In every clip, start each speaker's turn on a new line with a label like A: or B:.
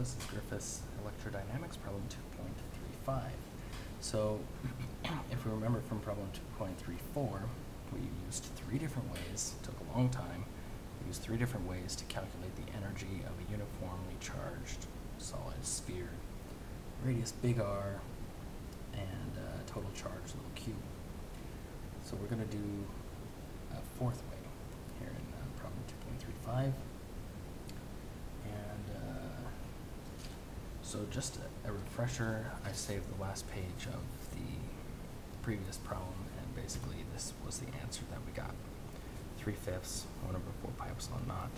A: this is Griffiths Electrodynamics problem 2.35. So if we remember from problem 2.34, we used three different ways, took a long time, we used three different ways to calculate the energy of a uniformly charged solid sphere. Radius big R and uh, total charge little q. So we're going to do a fourth way here in uh, problem 2.35. And uh, so just a, a refresher, I saved the last page of the previous problem, and basically this was the answer that we got. 3 fifths, 1 over 4 pi epsilon naught,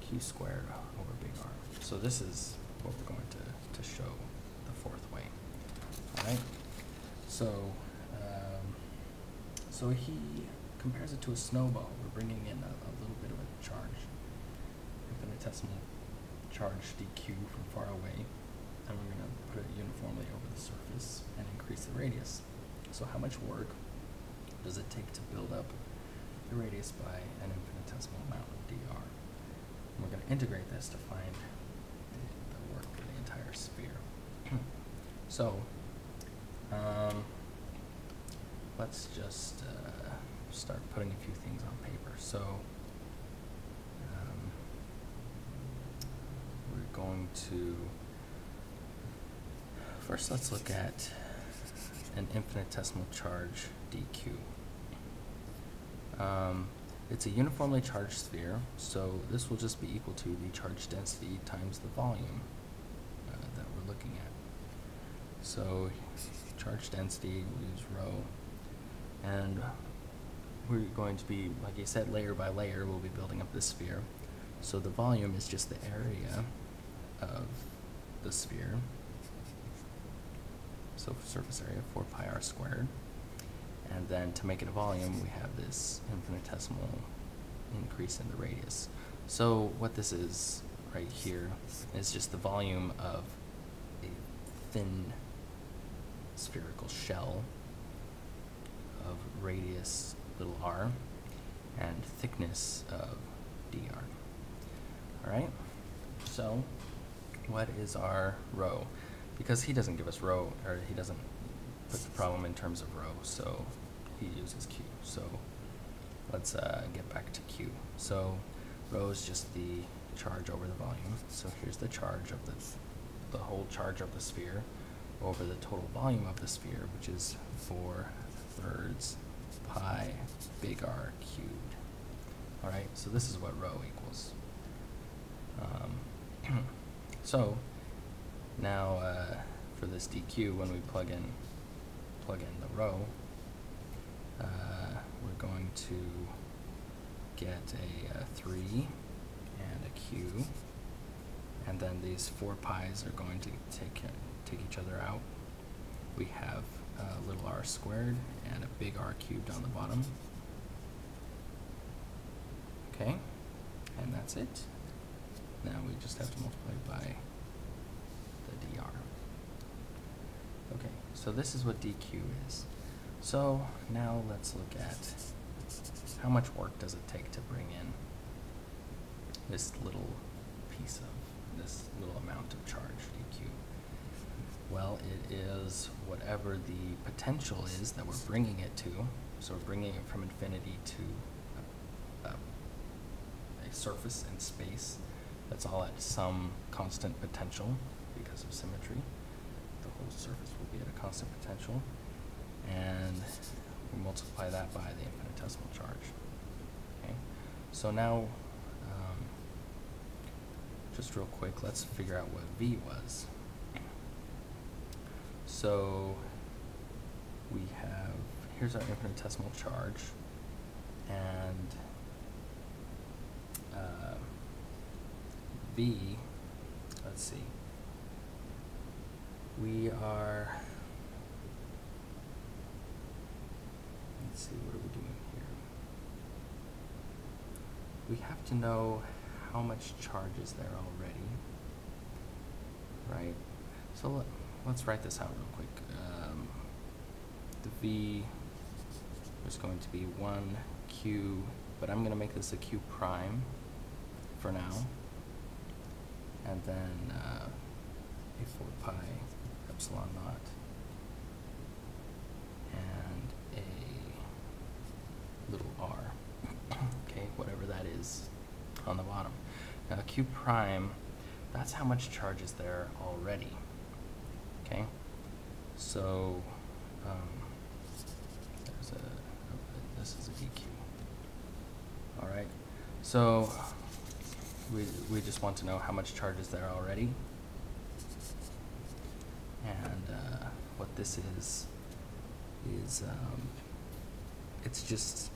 A: q squared over big R. So this is what we're going to, to show the fourth way. Alright? So, um, so he compares it to a snowball. We're bringing in a, a little bit of a charge, infinitesimal charge dq from far away, and we're going to put it uniformly over the surface and increase the radius. So how much work does it take to build up the radius by an infinitesimal amount of dr? And we're going to integrate this to find the, the work for the entire sphere. so, um, let's just uh, start putting a few things on paper. So, um, we're going to first let's look at an infinitesimal charge dq. Um, it's a uniformly charged sphere, so this will just be equal to the charge density times the volume uh, that we're looking at. So charge density, we use rho, and we're going to be, like I said, layer by layer, we'll be building up the sphere. So the volume is just the area of the sphere. So surface area, 4 pi r squared. And then to make it a volume, we have this infinitesimal increase in the radius. So what this is right here is just the volume of a thin spherical shell of radius little r and thickness of dr. Alright, so what is our rho? Because he doesn't give us rho, or he doesn't put the problem in terms of rho, so he uses q. So let's uh, get back to q. So rho is just the charge over the volume. So here's the charge of the, the whole charge of the sphere over the total volume of the sphere, which is 4 thirds pi big R cubed. All right, so this is what rho equals. Um, so now uh, for this dq, when we plug in plug in the rho, uh, we're going to get a, a 3 and a q, and then these 4 pi's are going to take, take each other out. We have a little r squared and a big R cubed on the bottom. Okay, and that's it. Now we just have to multiply by the dr. Okay, so this is what dq is. So now let's look at how much work does it take to bring in this little piece of, this little amount of charge dq. Well, it is whatever the potential is that we're bringing it to. So we're bringing it from infinity to a, a, a surface in space that's all at some constant potential because of symmetry. The whole surface will be at a constant potential. And we multiply that by the infinitesimal charge. Okay. So now, um, just real quick, let's figure out what V was. So we have, here's our infinitesimal charge, and uh, V, let's see, we are, let's see, what are we doing here? We have to know how much charge is there already, right? So let, let's write this out real quick. Um, the V is going to be 1Q, but I'm going to make this a Q prime for now. And then uh, a 4 pi epsilon naught and a little r, okay, whatever that is on the bottom. Now q prime, that's how much charge is there already, okay? So, um, there's a, this is a dq. All right, so we, we just want to know how much charge is there already. And uh, what this is, is um, it's just,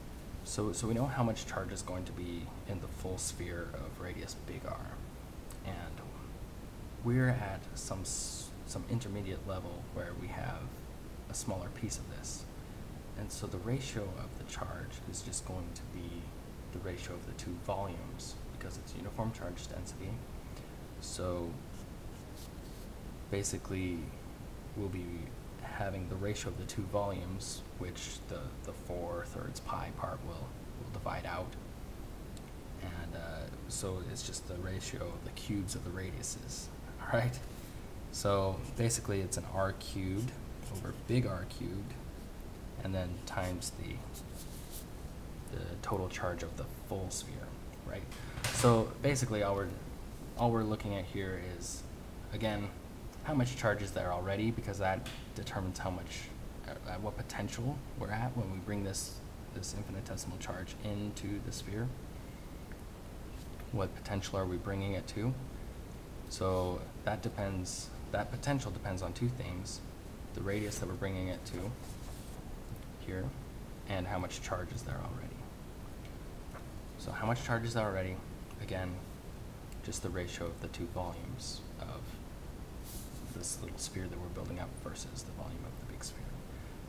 A: so, so we know how much charge is going to be in the full sphere of radius big R. And we're at some, some intermediate level where we have a smaller piece of this. And so the ratio of the charge is just going to be the ratio of the two volumes because it's uniform charge density. So basically, we'll be having the ratio of the two volumes, which the, the four thirds pi part will, will divide out. And uh, so it's just the ratio of the cubes of the radiuses, all right? So basically, it's an r cubed over big R cubed, and then times the the total charge of the full sphere, right? So basically, all we're all we're looking at here is, again, how much charge is there already, because that determines how much, at, at what potential we're at when we bring this this infinitesimal charge into the sphere. What potential are we bringing it to? So that depends. That potential depends on two things: the radius that we're bringing it to here, and how much charge is there already. So how much charge is there already? Again, just the ratio of the two volumes of this little sphere that we're building up versus the volume of the big sphere.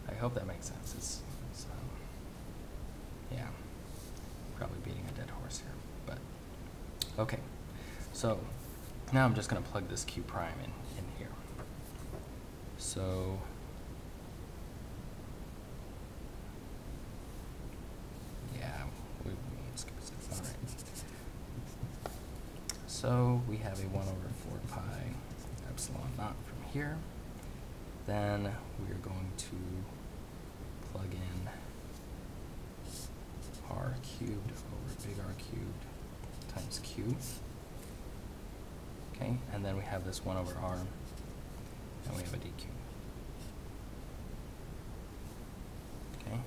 A: I hope that makes sense. It's, it's um, yeah, probably beating a dead horse here, but okay. So now I'm just going to plug this q prime in, in here. So yeah, we, we can skip a six, all right. So we have a 1 over 4 pi epsilon naught from here. Then we are going to plug in r cubed over big R cubed times q. Okay, and then we have this 1 over r, and we have a dq. Okay,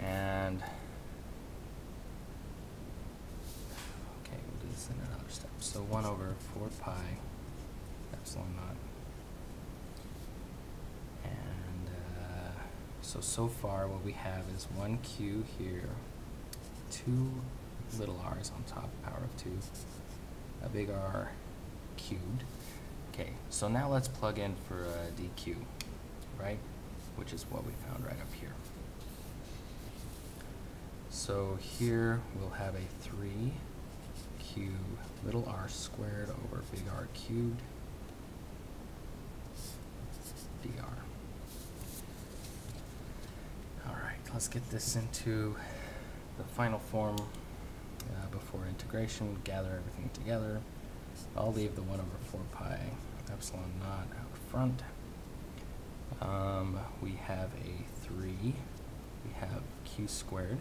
A: and Okay, we'll do this in another step. So 1 over 4 pi epsilon naught. And uh, so, so far what we have is 1q here, two little r's on top, power of 2, a big R cubed. Okay, so now let's plug in for uh, dq, right? Which is what we found right up here. So here we'll have a 3 q little r squared over big R cubed dr. All right, let's get this into the final form uh, before integration, gather everything together. I'll leave the 1 over 4 pi epsilon naught out front. Um, we have a 3. We have q squared.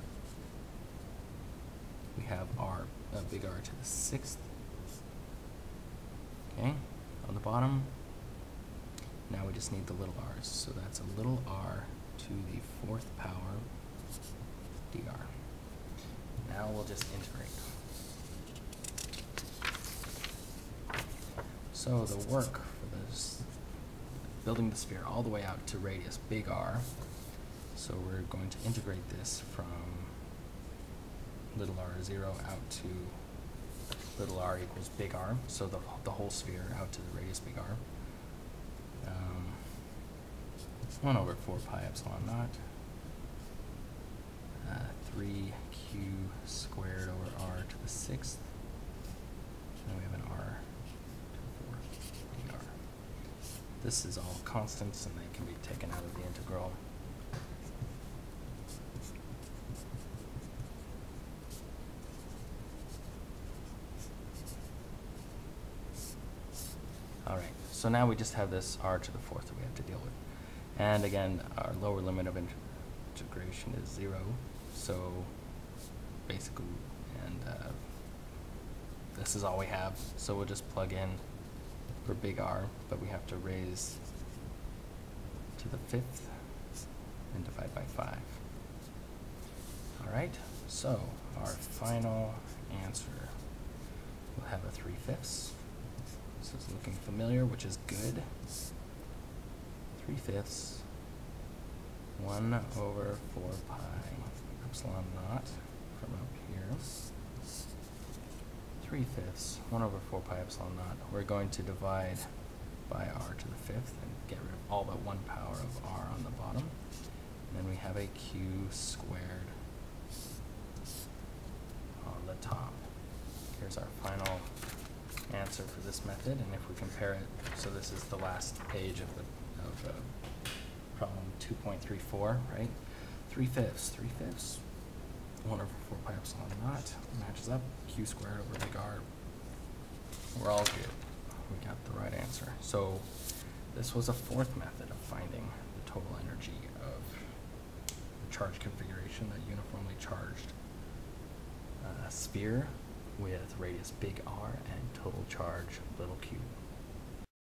A: We have r, uh, big R to the sixth. Okay, on the bottom. Now we just need the little r's. So that's a little r to the fourth power dr. Now we'll just integrate. So the work for this, building the sphere all the way out to radius big R. So we're going to integrate this from little r 0 out to little r equals big R. So the, the whole sphere out to the radius big R. Um, 1 over 4 pi epsilon naught. Uh, 3q squared over r to the sixth. And we have an r to the fourth dr. This is all constants and they can be taken out of the integral. All right, so now we just have this r to the fourth that we have to deal with. And again, our lower limit of integration is zero, so basically, and uh, this is all we have, so we'll just plug in for big R, but we have to raise to the fifth and divide by five. All right, so our final answer will have a three fifths. This is looking familiar, which is good. Three fifths, one over four pi epsilon naught from up here. Three fifths, one over four pi epsilon naught. We're going to divide by r to the fifth and get rid of all but one power of r on the bottom. And then we have a q squared on the top. Here's our final answer for this method, and if we compare it, so this is the last page of the, of, uh, problem two point three four, right? Three fifths, three fifths, one over four pi epsilon naught, matches up, q squared over big R. We're all good, we got the right answer. So, this was a fourth method of finding the total energy of the charge configuration, that uniformly charged uh, sphere with radius big R and total charge little q.